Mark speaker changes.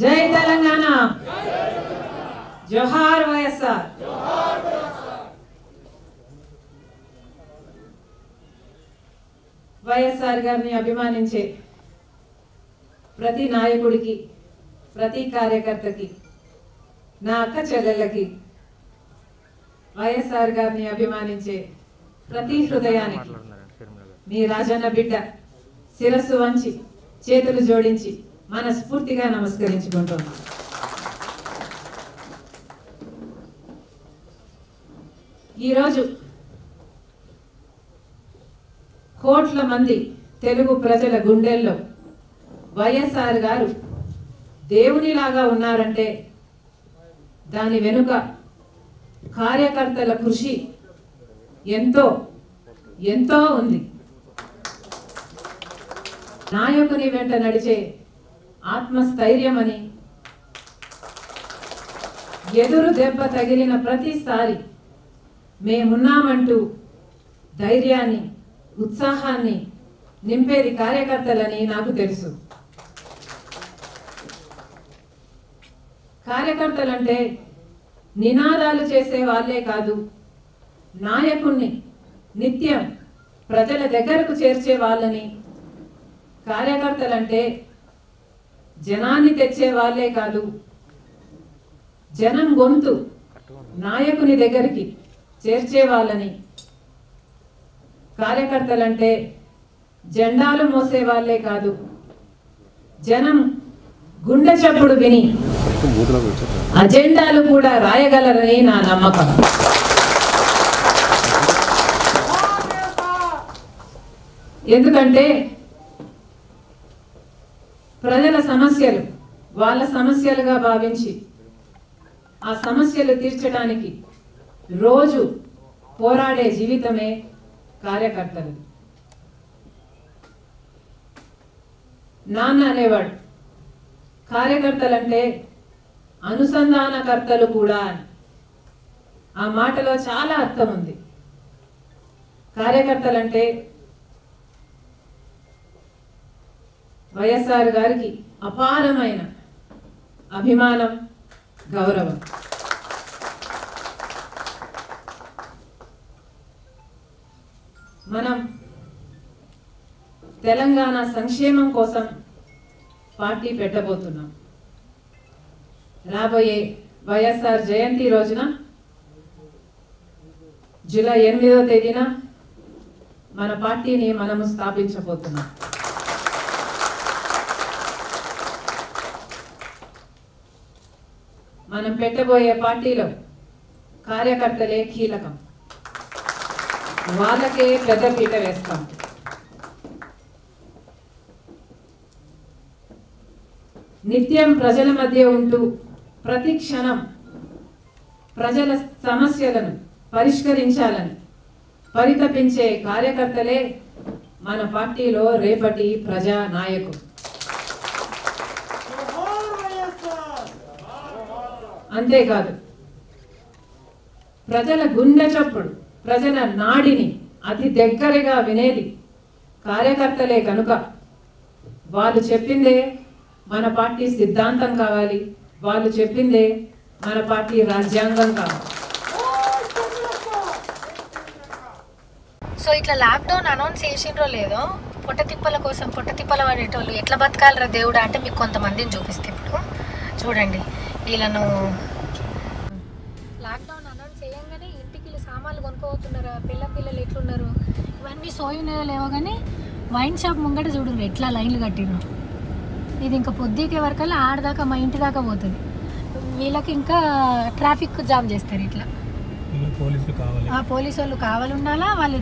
Speaker 1: జై తెలంగాణ. జోహార్ వైఎస్ఆర్. వైఎస్ఆర్ గారిని అభిమానించే ప్రతి నాయకుడికి ప్రతి కార్యకర్తకి నా అక్క చెల్లెళ్ళకి వైఎస్ఆర్ గారిని అభిమానించే ప్రతి హృదయానికి మీ రాజన్న బిడ్డ శిరస్సు వంచి చేతులు జోడించి మనస్ఫూర్తిగా నమస్కరించుకుంటున్నాం. ఈరోజు కోట్ల మంది తెలుగు ప్రజల గుండెల్లో వైఎస్ఆర్ గారు దేవునిలాగా ఉన్నారంటే దాని వెనుక కార్యకర్తల కృషి ఎంతో ఎంతో ఉంది. నాయకుని వెంట నడిచే ఆత్మస్థైర్యమని ఎదురు దెబ్బ తగిలిన ప్రతిసారి మేమున్నామంటూ ధైర్యాన్ని ఉత్సాహాన్ని నింపేది కార్యకర్తలని నాకు తెలుసు. కార్యకర్తలంటే నినాదాలు చేసే వాళ్ళే కాదు నాయకుణ్ణి నిత్యం ప్రజల దగ్గరకు చేర్చే వాళ్ళని. కార్యకర్తలంటే జనాన్ని తెచ్చే వాళ్ళే కాదు. జనం గొంతు నాయకుని దగ్గరికి చేర్చే వాళ్ళని. కార్యకర్తలంటే జెండాలు మోసే వాళ్ళే కాదు. జనం గుండె చప్పుడు విని అజెండాలు కూడా రాయగలరని నా నమ్మకం. ఎందుకంటే ప్రజల సమస్యలు వాళ్ళ సమస్యలుగా భావించి ఆ సమస్యలు తీర్చడానికి రోజు పోరాడే జీవితమే కార్యకర్తలు. నాన్న అనేవాడు కార్యకర్తలంటే అనుసంధానకర్తలు కూడా ఆ మాటలో చాలా అర్థం ఉంది. కార్యకర్తలంటే వైఎస్ఆర్ గారికి అపారమైన అభిమానం గౌరవం. మనం తెలంగాణ సంక్షేమం కోసం పార్టీ పెట్టబోతున్నాం. రాబోయే వైఎస్ఆర్ జయంతి రోజున జూలై ఎనిమిదో తేదీన మన పార్టీని మనము స్థాపించబోతున్నాం. మనం పెట్టబోయే పార్టీలో కార్యకర్తలే కీలకం. వాళ్ళకే పెద్దపీట వేస్తాం. నిత్యం ప్రజల మధ్య ఉంటూ ప్రతి క్షణం ప్రజల సమస్యలను పరిష్కరించాలని పరితపించే కార్యకర్తలే మన పార్టీలో రేపటి ప్రజా అంతేకాదు. ప్రజల గుండె చప్పుడు ప్రజల నాడిని అతి దగ్గరగా వినేది కార్యకర్తలే కనుక. వాళ్ళు చెప్పిందే మన పార్టీ సిద్ధాంతం కావాలి వాళ్ళు చెప్పిందే మన పార్టీ రాజ్యాంగం కావాలి.
Speaker 2: సో ఇట్లా లాక్డౌన్ అనౌన్స్ చేసిండ్రో లేదో పొట్ట తిప్పల కోసం పొట్ట తిప్పల పడేటోళ్ళు ఎట్లా బతకాలరా దేవుడా అంటే మీకు కొంతమందిని చూపిస్తే ఇప్పుడు. చూడండి. వీళ్ళను లాక్డౌన్ అనౌన్స్ చేయంగానే ఇంటికి వీళ్ళు సామాన్లు కొనుక్కోతున్నారా పిల్ల పిల్లలు ఎట్లున్నారు? ఇవన్నీ సోయినాయో లేవో కానీ వైన్ షాప్ ముంగట చూడండి ఎట్లా లైన్లు కట్టిరు ఇది ఇంకా పొద్దుకే వరకల్లా ఆడదాకా మా ఇంటి దాకా పోతుంది. వీళ్ళకి ఇంకా ట్రాఫిక్ జామ్ చేస్తారు ఇట్లా.
Speaker 3: పోలీసులు కావాలి.
Speaker 2: ఆ పోలీసు వాళ్ళు కావాలి ఉండాలా వాళ్ళు